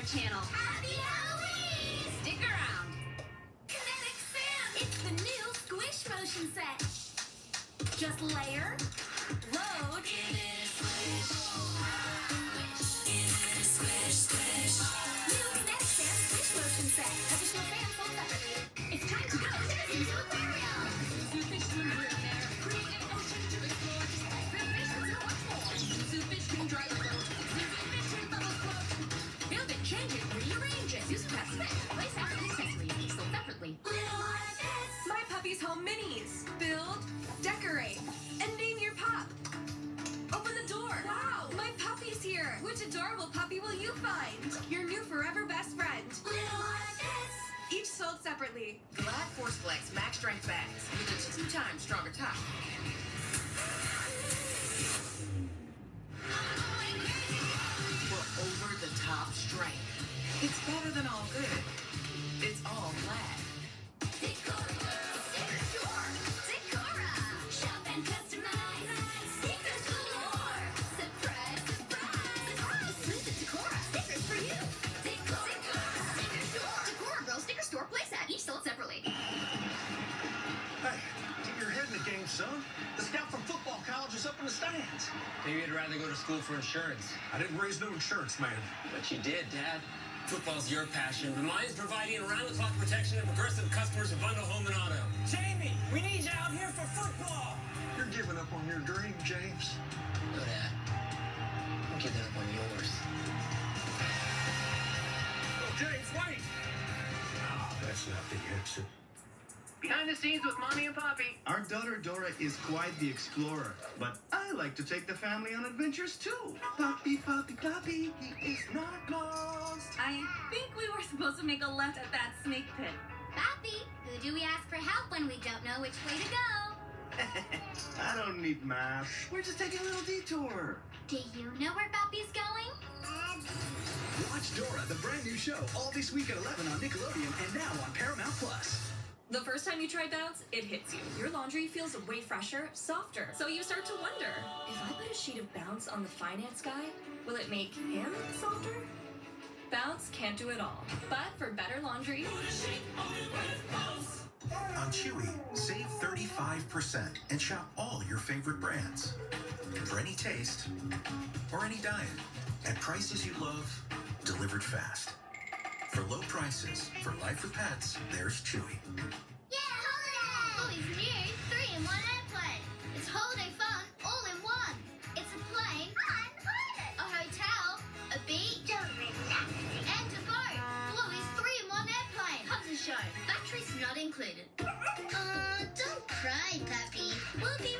their channel. Happy Halloween! Stick around. Kinetic Sand! It's the new Squish Motion set. Just layer, load, rearrange it. Use Pet Fit. Place out an accessory. Each sold separately. Little Live Pets! My Puppy's Home Minis. Build, decorate, and name your pup. Open the door. Wow, my puppy's here. Which adorable puppy will you find? Your new forever best friend. Little Live Pets! Each sold separately. Glad Force Flex Max Strength Bags with a two times stronger top. Son. The scout from football college is up in the stands. Maybe you'd rather go to school for insurance. I didn't raise no insurance man. But you did, Dad. Football's your passion, but mine's providing around-the-clock protection and progressive customers of Bundle Home and Auto. Jamie, we need you out here for football. You're giving up on your dream, James. No, Dad. I'm giving up on yours. Oh, James, wait! Ah, that's not the exit. Behind the scenes with Mommy and Papi. Our daughter Dora is quite the explorer, but I like to take the family on adventures too. Papi, Papi, Papi, supposed to make a left at that snake pit. Papi, who do we ask for help when we don't know which way to go? I don't need maps. We're just taking a little detour. Do you know where Papi's going? Watch Dora, the brand new show, all this week at 11 on Nickelodeon and now on Paramount Plus. The first time you try Bounce, it hits you. Your laundry feels way fresher, softer. So you start to wonder if I put a sheet of Bounce on the finance guy, will it make him softer? Bounce can't do it all. But for better laundry, On Chewy, save 35% and shop all your favorite brands. For any taste or any diet, at prices you love, delivered fast. For low prices, for life with pets, there's Chewy. Included. Uh, don't cry, Papi. We'll be